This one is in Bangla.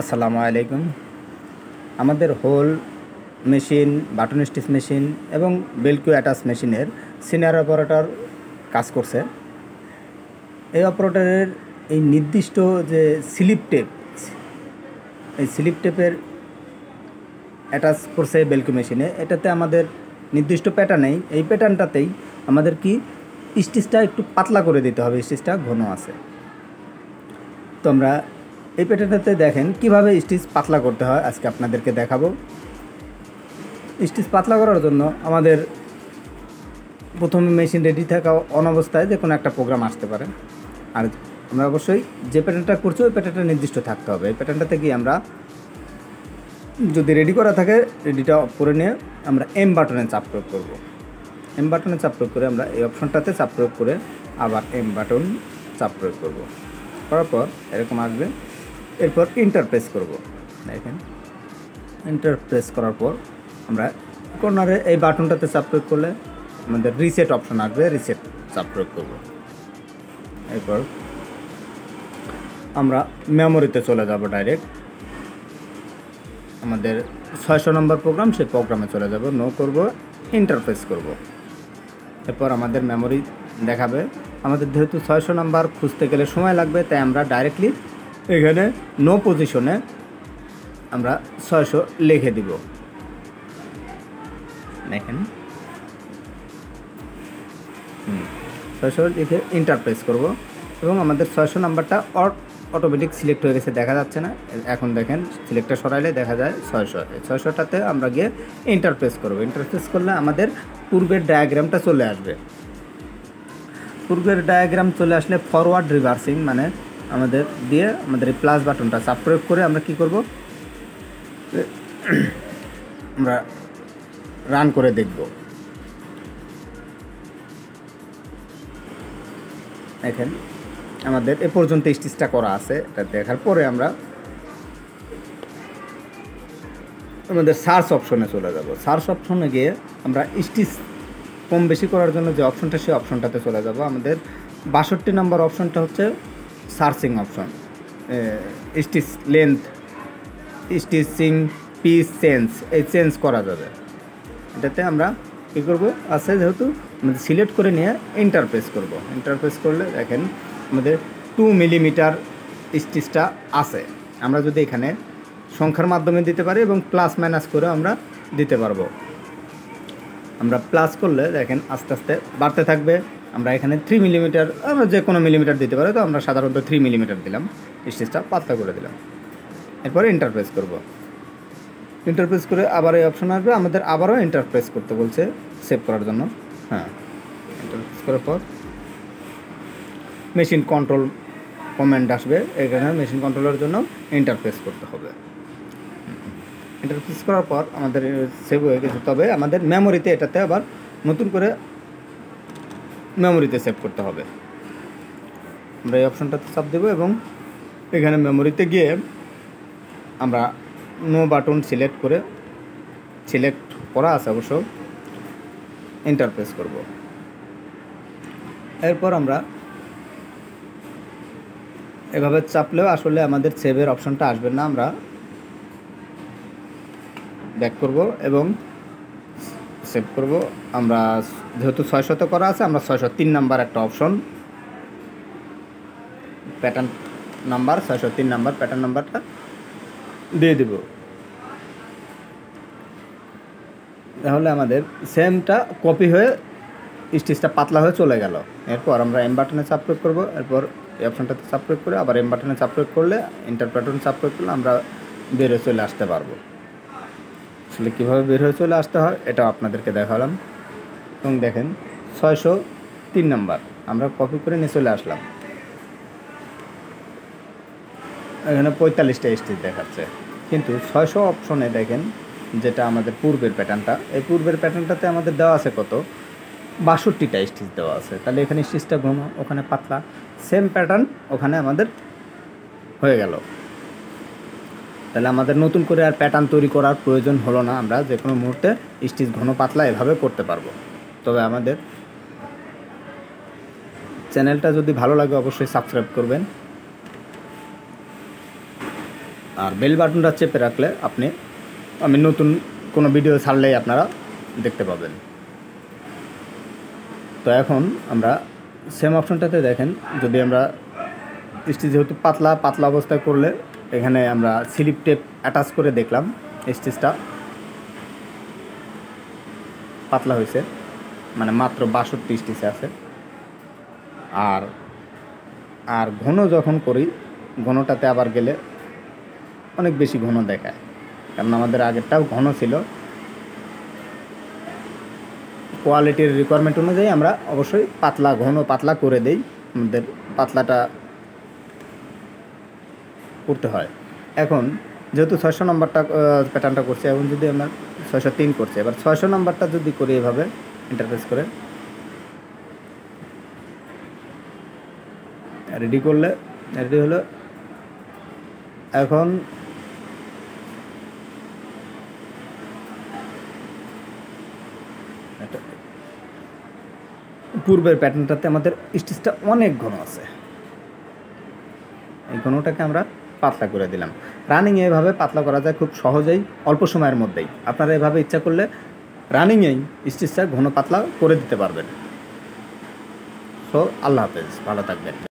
আসসালামু আলাইকুম। আমাদের hole machine, button stitch machine এবং বেলকিউ অ্যাটাচ মেশিনের সিনিয়র অপারেটর কাজ করছে। এই অপারেটরের এই নির্দিষ্ট যে স্লিপ টেপ, এই স্লিপ টেপের অ্যাটাচ করছে বেলকিউ মেশিনে, এটাতে আমাদের নির্দিষ্ট প্যাটার্ন নেই। এই প্যাটার্নটাতেই আমাদের কি স্টিচটা একটু পাতলা করে দিতে হবে, স্টিচটা ঘন আছে। তো আমরা এই প্যাটার্নটাতে দেখেন কীভাবে স্টিচ পাতলা করতে হয়, আজকে আপনাদেরকে দেখাবো। স্টিচ পাতলা করার জন্য আমাদের প্রথমে মেশিন রেডি থাকা অনবস্থায় যে কোনো একটা প্রোগ্রাম আসতে পারে। আর আমরা অবশ্যই যে প্যাটার্নটা করছি, ওই প্যাটার্নটা নির্দিষ্ট থাকতে হবে। এই প্যাটার্নটাতে গিয়ে আমরা যদি রেডি করা থাকে রেডিটা করে নিয়ে আমরা এম বাটনে চাপ প্রয়োগ করব। এম বাটনে চাপ প্রয়োগ করে আমরা এই অপশনটাতে চাপ প্রয়োগ করে আবার এম বাটন চাপ প্রয়োগ করব। করার পর এরকম আসবে। এরপর ইন্টারপ্রেস করব। দেখেন ইন্টারপ্রেস করার পর আমরা কর্নারে এই বাটনটাতে চাপ প্রয়োগ করলে আমাদের রিসেট অপশন আসবে রিসেট চাপ প্রয়োগ করব। এরপর আমরা মেমোরিতে চলে যাব ডাইরেক্ট আমাদের ছয়শো নম্বর প্রোগ্রাম সেই প্রোগ্রামে চলে যাব নো করব ইন্টারফেস করব। এরপর আমাদের মেমোরি দেখাবে। আমাদের যেহেতু ছয়শো নাম্বার খুঁজতে গেলে সময় লাগবে, তাই আমরা ডাইরেক্টলি এখানে নো পজিশনে আমরা ছয়শো লিখে দিব। দেখেন। ছয়শো লিখে ইন্টারপ্রেস করব এবং আমাদের ছয়শো নাম্বারটা অটোমেটিক সিলেক্ট হয়ে গেছে, দেখা যাচ্ছে না। এখন দেখেন সিলেক্টটা সরাইলে দেখা যায় ছয়শো। ছয়শোটাতে আমরা গিয়ে ইন্টারপ্রেস করব। ইন্টারপ্রেস করলে আমাদের পূর্বের ডায়াগ্রামটা চলে আসবে। পূর্বের ডায়াগ্রাম চলে আসলে ফরওয়ার্ড রিভার্সিং মানে আমাদের দিয়ে আমাদের এই প্লাস বাটনটা চাপ প্রয়োগ করে আমরা কি করব? আমরা রান করে দেখব। দেখেন, আমাদের এ পর্যন্ত স্টিচটা করা আছে, এটা দেখার পরে আমরা আমাদের সার্চ অপশনে চলে যাব। সার্চ অপশনে গিয়ে আমরা স্টিচ কম বেশি করার জন্য যে অপশনটা সেই অপশনটাতে চলে যাব। আমাদের বাষট্টি নম্বর অপশনটা হচ্ছে searching option. Stitch length stitching piece change এই চেঞ্জ করা যাবে। এটাতে আমরা কী করব? আছে যেহেতু আমাদের সিলেক্ট করে নিয়ে ইন্টারপ্রেস করব। ইন্টারপ্রেস করলে দেখেন আমাদের টু মিলিমিটার স্টিচটা আছে। আমরা যদি এখানে সংখ্যার মাধ্যমে দিতে পারি এবং প্লাস মাইনাস করে আমরা দিতে পারব। আমরা প্লাস করলে দেখেন আস্তে আস্তে বাড়তে থাকবে। আমরা এখানে থ্রি মিলিমিটার আমরা যে কোনো মিলিমিটার দিতে পারি, তো আমরা সাধারণত থ্রি মিলিমিটার দিলাম। স্টেজটা পাতলা করে দিলাম। এরপরে ইন্টারপ্রেস করব। ইন্টারপ্রেস করে আবার এই অপশন আসবে, আমাদের আবারও ইন্টারপ্রেস করতে বলছে সেভ করার জন্য। হ্যাঁ ইন্টারপ্রেস করার পর মেশিন কন্ট্রোল কমেন্ট আসবে, এখানে মেশিন কন্ট্রোলের জন্য ইন্টারপ্রেস করতে হবে। ইন্টারপ্রেস করার পর আমাদের সেভ হয়ে গেছে। তবে আমাদের মেমোরিতে এটাতে আবার নতুন করে মেমোরিতে সেভ করতে হবে। আমরা এই অপশনটাতে চাপ দেবো এবং এখানে মেমোরিতে গিয়ে আমরা নো বাটন সিলেক্ট করে সিলেক্ট করা আছে অবশ্য ইন্টারপ্রেস করব। এরপর আমরা এভাবে চাপলেও আসলে আমাদের সেভের অপশনটা আসবে না, আমরা ব্যাক করব এবং সেভ করব। আমরা যেহেতু ছয়শত করা আছে, আমরা ছয়শো তিন নাম্বার একটা অপশন প্যাটার্ন নাম্বার ছয়শো তিন নাম্বার প্যাটার্ন নাম্বারটা দিয়ে দেব। তাহলে আমাদের সেমটা কপি হয়ে স্টিচটা পাতলা হয়ে চলে গেল। এরপর আমরা এম বাটনে চাপ প্রয়োগ করব। এরপর এই অপশনটাতে চাপ প্রয়োগ করে আবার এম বাটনে চাপ প্রয়োগ করলে ইন্টার প্যাটার্ন চাপ প্রয়োগ করলে আমরা বেরো চলে আসতে পারব। আসলে কীভাবে বের হয়ে চলে আসতে হয় এটা আপনাদেরকে দেখালাম। এবং দেখেন, ছয়শো তিন নাম্বার, আমরা কপি করে নিয়ে চলে আসলাম। এখানে পঁয়তাল্লিশটা স্টিচ দেখাচ্ছে। কিন্তু ছয়শো অপশনে দেখেন, যেটা আমাদের পূর্বের প্যাটার্নটা এই পূর্বের প্যাটার্নটাতে আমাদের দেওয়া আছে কত? বাষট্টিটা স্টিচ দেওয়া আছে। তাহলে এখানে স্টিচটা ঘন ওখানে পাতলা। সেম প্যাটার্ন ওখানে আমাদের হয়ে গেল। তাহলে আমাদের নতুন করে আর প্যাটার্ন তৈরি করার প্রয়োজন হলো না, আমরা যে কোনো মুহূর্তে স্টিচ ঘন পাতলা এভাবে করতে পারব। তবে আমাদের চ্যানেলটা যদি ভালো লাগে অবশ্যই সাবস্ক্রাইব করবেন। আর বেল বাটনটা চেপে রাখলে আপনি, আমি নতুন কোনো ভিডিও ছাড়লেই আপনারা দেখতে পাবেন। তো এখন আমরা সেম অপশনটাতে দেখেন, যদি আমরা স্টিচ যেহেতু পাতলা পাতলা অবস্থায় করলে এখানে আমরা স্লিপ টেপ অ্যাটাচ করে দেখলাম, স্টিচটা। পাতলা হয়েছে মানে মাত্র বাষট্টি স্টিচে আছে। আর আর ঘন যখন করি, ঘনটাতে আবার গেলে অনেক বেশি ঘন দেখায়। কারণ আমাদের আগেরটাও ঘন ছিল। কোয়ালিটির রিকোয়ারমেন্ট অনুযায়ী আমরা অবশ্যই পাতলা, ঘন পাতলা করে দেই। আমাদের পাতলাটা করতে হয়। এখন যেহেতু ছয়শো নম্বরটা প্যাটার্নটা করছে, এখন যদি আমরা ছয়শো তিন করছে, এবার ছয়শো নম্বরটা যদি করি এভাবে ইন্টারফেস করে। রেডি করলে রেডি হলো। এখন পূর্বের প্যাটার্নটাতে আমাদের স্টিচটা অনেক ঘন আছে। এই ঘনটাকে আমরা পাতলা করে দিলাম। রানিং এভাবে পাতলা করা যায় খুব সহজেই, অল্প সময়ের মধ্যেই। আপনারা এভাবে ইচ্ছা করলে রানিংয়েই স্টিচটা ঘন পাতলা করে দিতে পারবেন। সো আল্লাহ হাফেজ, ভালো থাকবেন।